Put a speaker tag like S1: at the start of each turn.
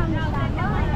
S1: mà mình làm đó